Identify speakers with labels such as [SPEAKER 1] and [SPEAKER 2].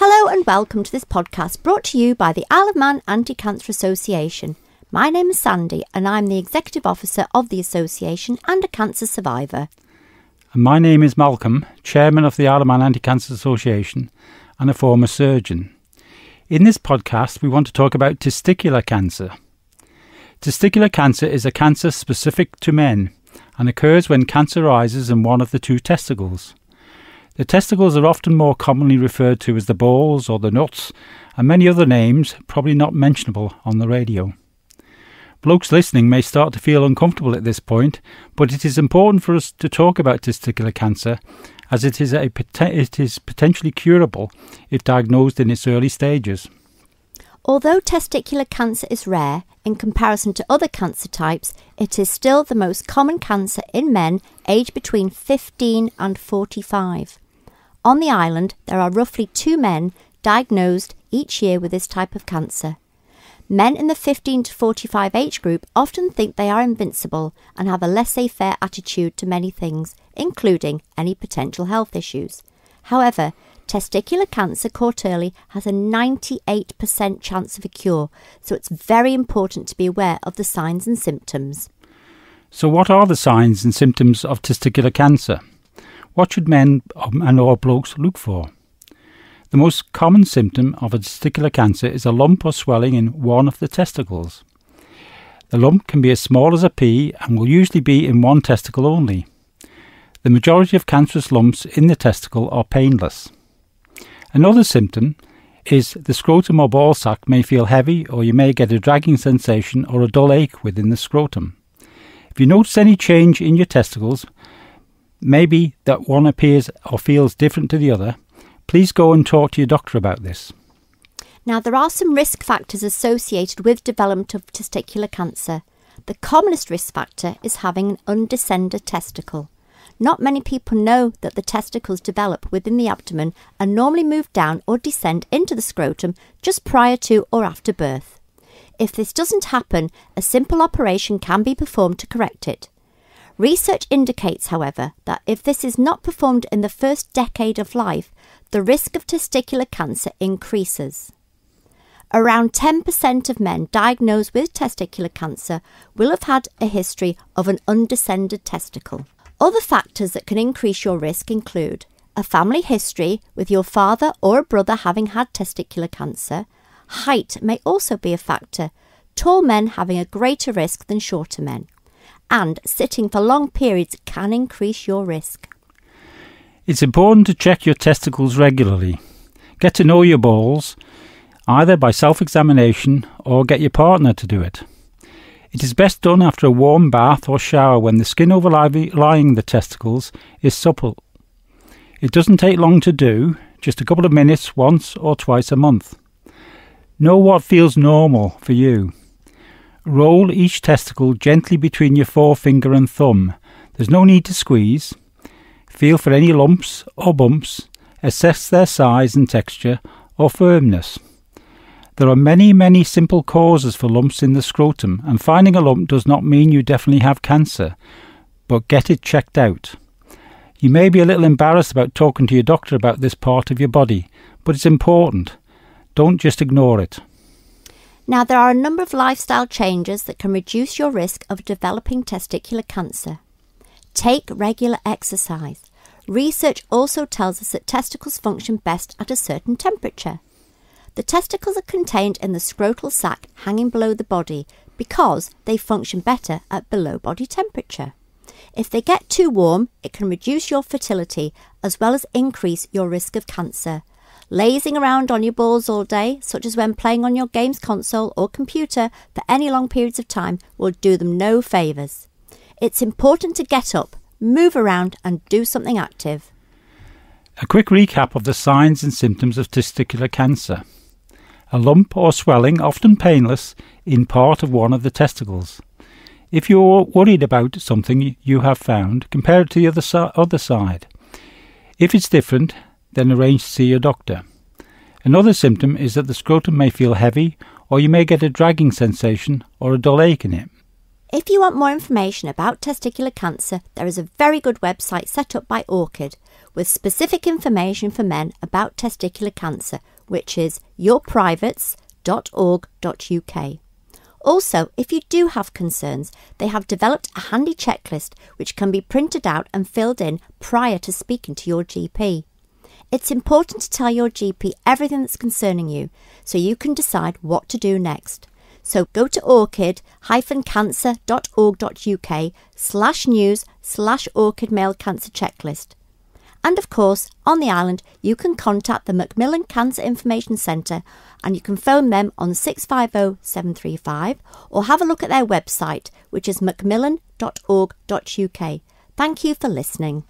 [SPEAKER 1] Hello and welcome to this podcast brought to you by the Isle of Man Anti Cancer Association. My name is Sandy and I'm the Executive Officer of the Association and a cancer survivor.
[SPEAKER 2] And my name is Malcolm, Chairman of the Isle of Man Anti Cancer Association and a former surgeon. In this podcast, we want to talk about testicular cancer. Testicular cancer is a cancer specific to men and occurs when cancer rises in one of the two testicles. The testicles are often more commonly referred to as the balls or the nuts, and many other names probably not mentionable on the radio. Blokes listening may start to feel uncomfortable at this point, but it is important for us to talk about testicular cancer as it is, a, it is potentially curable if diagnosed in its early stages.
[SPEAKER 1] Although testicular cancer is rare in comparison to other cancer types, it is still the most common cancer in men aged between 15 and 45. On the island, there are roughly two men diagnosed each year with this type of cancer. Men in the 15 to 45 age group often think they are invincible and have a laissez faire attitude to many things, including any potential health issues. However, testicular cancer caught early has a 98% chance of a cure, so it's very important to be aware of the signs and symptoms.
[SPEAKER 2] So, what are the signs and symptoms of testicular cancer? What should men and or blokes look for? The most common symptom of a testicular cancer is a lump or swelling in one of the testicles. The lump can be as small as a pea and will usually be in one testicle only. The majority of cancerous lumps in the testicle are painless. Another symptom is the scrotum or ball sac may feel heavy or you may get a dragging sensation or a dull ache within the scrotum. If you notice any change in your testicles, maybe that one appears or feels different to the other, please go and talk to your doctor about this.
[SPEAKER 1] Now, there are some risk factors associated with development of testicular cancer. The commonest risk factor is having an undescended testicle. Not many people know that the testicles develop within the abdomen and normally move down or descend into the scrotum just prior to or after birth. If this doesn't happen, a simple operation can be performed to correct it. Research indicates, however, that if this is not performed in the first decade of life, the risk of testicular cancer increases. Around 10% of men diagnosed with testicular cancer will have had a history of an undescended testicle. Other factors that can increase your risk include a family history with your father or a brother having had testicular cancer. Height may also be a factor, tall men having a greater risk than shorter men and sitting for long periods can increase your risk.
[SPEAKER 2] It's important to check your testicles regularly. Get to know your balls, either by self examination or get your partner to do it. It is best done after a warm bath or shower when the skin overlying the testicles is supple. It doesn't take long to do, just a couple of minutes once or twice a month. Know what feels normal for you. Roll each testicle gently between your forefinger and thumb. There's no need to squeeze. Feel for any lumps or bumps. Assess their size and texture or firmness. There are many, many simple causes for lumps in the scrotum, and finding a lump does not mean you definitely have cancer, but get it checked out. You may be a little embarrassed about talking to your doctor about this part of your body, but it's important. Don't just ignore it.
[SPEAKER 1] Now, there are a number of lifestyle changes that can reduce your risk of developing testicular cancer. Take regular exercise. Research also tells us that testicles function best at a certain temperature. The testicles are contained in the scrotal sac hanging below the body because they function better at below body temperature. If they get too warm, it can reduce your fertility as well as increase your risk of cancer. Lazing around on your balls all day, such as when playing on your games console or computer for any long periods of time, will do them no favours. It's important to get up, move around, and do something active.
[SPEAKER 2] A quick recap of the signs and symptoms of testicular cancer. A lump or swelling, often painless, in part of one of the testicles. If you're worried about something you have found, compare it to the other, other side. If it's different, then arrange to see your doctor. Another symptom is that the scrotum may feel heavy, or you may get a dragging sensation or a dull ache in it.
[SPEAKER 1] If you want more information about testicular cancer, there is a very good website set up by Orchid with specific information for men about testicular cancer, which is yourprivates.org.uk. Also, if you do have concerns, they have developed a handy checklist which can be printed out and filled in prior to speaking to your GP. It's important to tell your GP everything that's concerning you so you can decide what to do next. So go to orchid-cancer.org.uk slash news slash orchid male cancer checklist. And of course, on the island, you can contact the Macmillan Cancer Information Centre and you can phone them on 650 735 or have a look at their website, which is macmillan.org.uk. Thank you for listening.